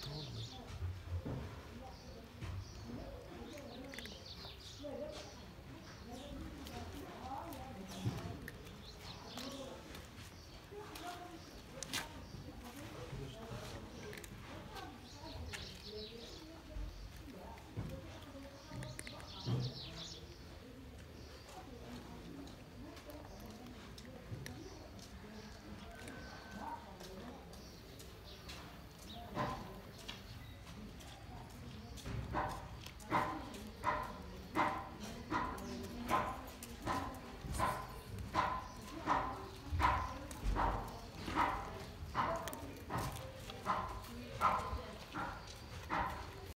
трудно.